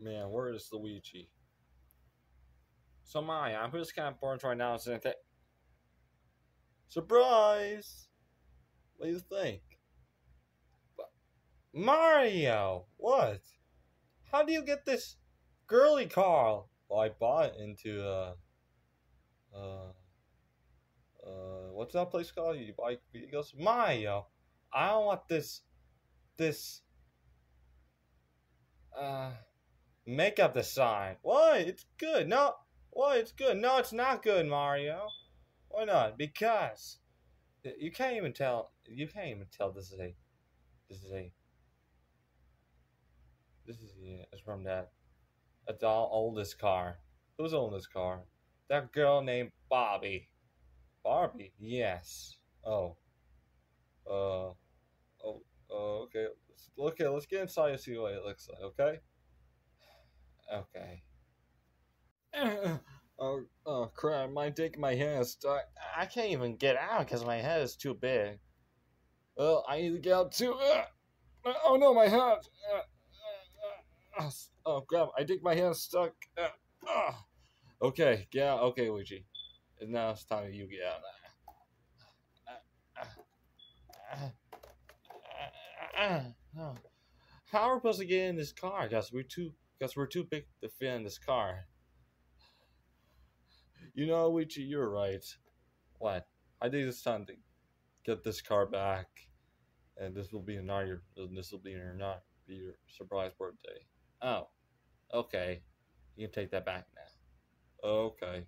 Man, where is Luigi? So my, I'm just kind of bored right now. Saying that. Surprise! What do you think? Mario, what? How do you get this girly car? Well, I bought it into uh, uh, uh, what's that place called? You buy vehicles? Mario, I don't want this, this, uh, makeup sign. Why? It's good. No, why? It's good. No, it's not good, Mario. Why not? Because you can't even tell. You can't even tell this is a, this is a this is it's from that adult oldest car. Who's oldest car? That girl named Bobby. Barbie? Yes. Oh. Uh. Oh. Uh, okay. Okay. Let's get inside and see what it looks like. Okay. Okay. oh, oh crap! My dick, my head is stuck. I can't even get out because my head is too big. Well, I need to get out too. Uh, oh no, my head. Uh, Oh, oh crap! I think my hand's stuck. Uh, uh. Okay, yeah, okay, Luigi. Now it's time you get out. How are we supposed to get in this car? Because we're too, because we're too big to fit in this car. You know, Luigi, you're right. What? I think it's time to get this car back, and this will be another. This will be your not be your surprise birthday. Oh, okay. You can take that back now. Okay.